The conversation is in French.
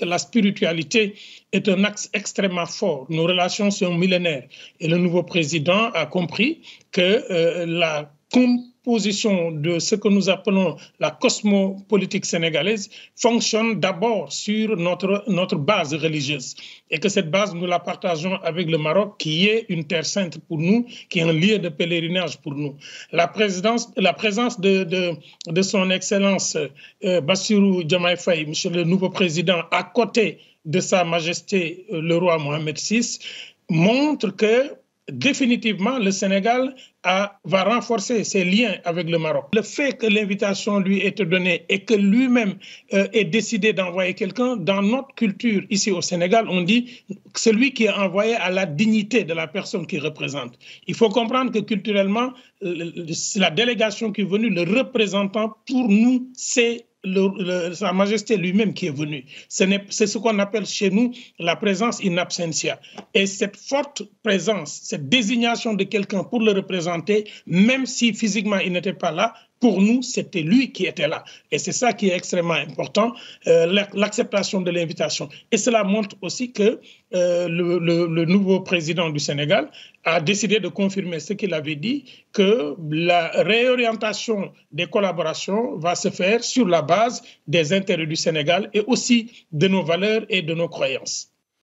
La spiritualité est un axe extrêmement fort. Nos relations sont millénaires. Et le nouveau président a compris que euh, la position de ce que nous appelons la cosmopolitique sénégalaise fonctionne d'abord sur notre, notre base religieuse et que cette base, nous la partageons avec le Maroc, qui est une terre sainte pour nous, qui est un lieu de pèlerinage pour nous. La, présidence, la présence de, de, de son Excellence euh, Bassirou Diomaye Faye, monsieur le nouveau président, à côté de Sa Majesté euh, le roi Mohamed VI, montre que définitivement, le Sénégal a, va renforcer ses liens avec le Maroc. Le fait que l'invitation lui ait été donnée et que lui-même euh, ait décidé d'envoyer quelqu'un, dans notre culture ici au Sénégal, on dit celui qui est envoyé à la dignité de la personne qu'il représente. Il faut comprendre que culturellement, la délégation qui est venue, le représentant, pour nous, c'est Sa Majesté lui-même qui est venu. C'est ce qu'on appelle chez nous la présence in absentia. Et cette forte présence, cette désignation de quelqu'un pour le représenter, même si physiquement il n'était pas là, pour nous, c'était lui qui était là. Et c'est ça qui est extrêmement important, euh, l'acceptation de l'invitation. Et cela montre aussi que euh, le, le, nouveau président du Sénégal a décidé de confirmer ce qu'il avait dit, que la réorientation des collaborations va se faire sur la base des intérêts du Sénégal et aussi de nos valeurs et de nos croyances.